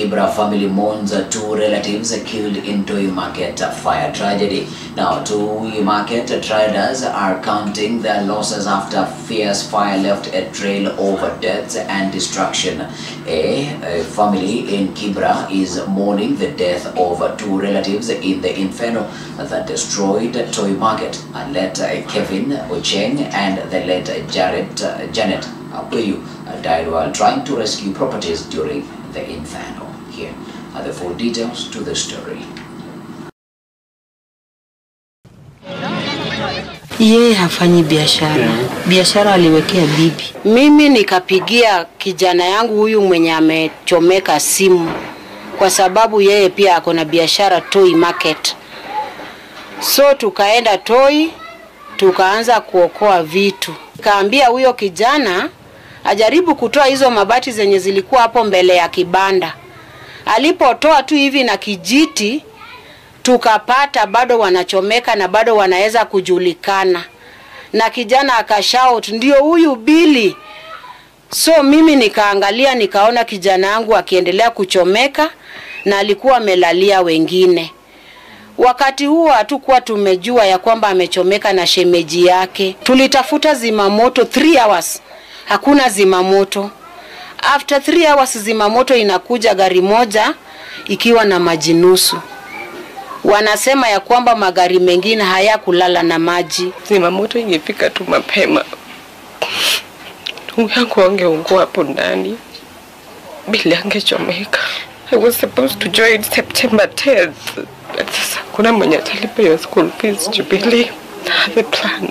Kibra family mourns two relatives killed in Toy Market fire tragedy. Now, Toy Market traders are counting their losses after fierce fire left a trail of deaths and destruction. A, a family in Kibra is mourning the death of two relatives in the inferno that destroyed Toy Market. Uh, Late Kevin Ocheng and the late Jared, Janet Abuyu died while trying to rescue properties during the inferno. Here are the full details to the story. Yeye hafanyi biashara, biashara aliwekea bibi. Mimi nikapigia kijana yangu huyu mwenye amechomeka simu, kwa sababu yeye pia ako na biashara toy Market. So tukaenda toy, tukaanza kuokoa vitu. Kaambia huyo kijana ajaribu kutoa hizo mabati zenye zilikuwa hapo mbele ya kibanda. Alipotoa tu hivi na kijiti, tukapata bado wanachomeka na bado wanaweza kujulikana, na kijana akashout, ndio huyu Bili. So mimi nikaangalia nikaona kijana yangu akiendelea kuchomeka na alikuwa amelalia wengine. Wakati huo hatukuwa tumejua ya kwamba amechomeka na shemeji yake. Tulitafuta zimamoto 3 hours, hakuna zimamoto. After three hours zimamoto inakuja gari moja ikiwa na maji nusu. Wanasema ya kwamba magari mengine hayakulala na maji. Zimamoto ingefika tu mapema, ndugu yangu angeungua hapo ndani, Bili angechomeka. I was supposed to join September 10th. Sasa kuna mwenye atalipa your school fees Jubilee. Have a plan.